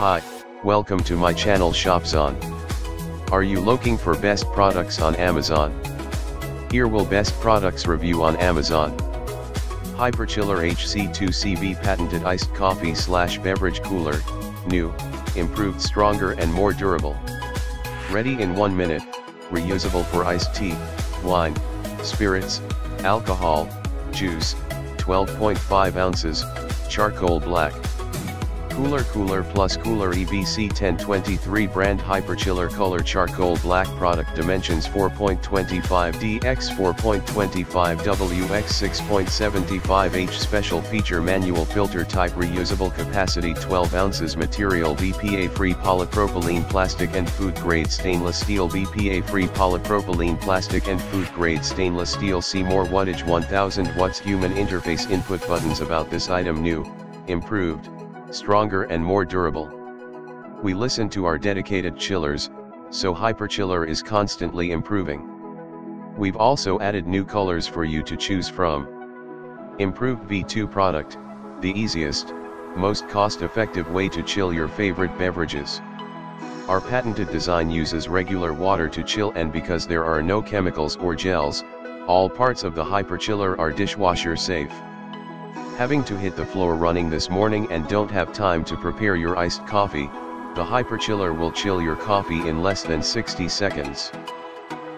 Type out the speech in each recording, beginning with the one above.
Hi, welcome to my channel Shopzon. Are you looking for best products on Amazon? Here will best products review on Amazon. Hyperchiller HC2CB patented iced coffee slash beverage cooler, new, improved stronger and more durable. Ready in 1 minute, reusable for iced tea, wine, spirits, alcohol, juice, 12.5 ounces, charcoal black. Cooler Cooler Plus Cooler EBC 1023 brand Hyperchiller Color Charcoal Black Product Dimensions 4.25 DX 4.25 WX 6.75 H Special Feature Manual Filter Type Reusable Capacity 12 ounces Material BPA Free Polypropylene Plastic and Food Grade Stainless Steel BPA Free Polypropylene Plastic and Food Grade Stainless Steel See more wattage 1000 watts Human Interface Input Buttons About this item new, improved stronger and more durable. We listen to our dedicated chillers, so Hyperchiller is constantly improving. We've also added new colors for you to choose from. Improved V2 product, the easiest, most cost-effective way to chill your favorite beverages. Our patented design uses regular water to chill and because there are no chemicals or gels, all parts of the Hyperchiller are dishwasher safe. Having to hit the floor running this morning and don't have time to prepare your iced coffee, the Hyperchiller will chill your coffee in less than 60 seconds.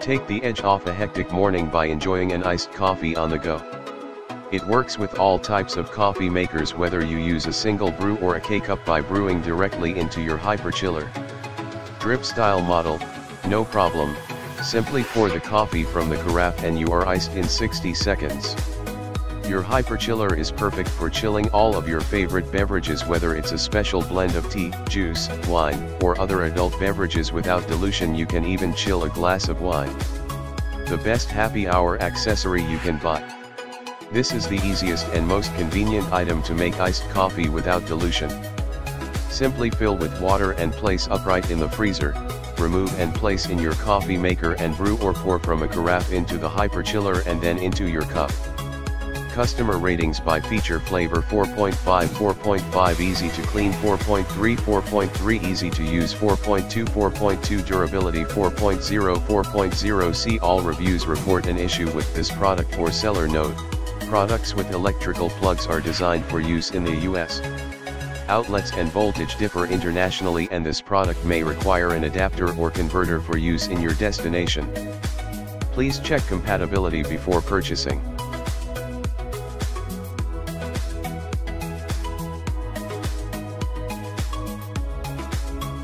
Take the edge off a hectic morning by enjoying an iced coffee on the go. It works with all types of coffee makers whether you use a single brew or a K-cup by brewing directly into your Hyperchiller. Drip style model, no problem, simply pour the coffee from the carafe and you are iced in 60 seconds. Your Hyperchiller is perfect for chilling all of your favorite beverages whether it's a special blend of tea, juice, wine, or other adult beverages without dilution you can even chill a glass of wine. The best happy hour accessory you can buy. This is the easiest and most convenient item to make iced coffee without dilution. Simply fill with water and place upright in the freezer, remove and place in your coffee maker and brew or pour from a carafe into the Hyperchiller and then into your cup. Customer ratings by feature flavor 4.5 4.5 easy to clean 4.3 4.3 easy to use 4.2 4.2 durability 4.0 4.0 see all reviews report an issue with this product or seller note. Products with electrical plugs are designed for use in the US. Outlets and voltage differ internationally and this product may require an adapter or converter for use in your destination. Please check compatibility before purchasing.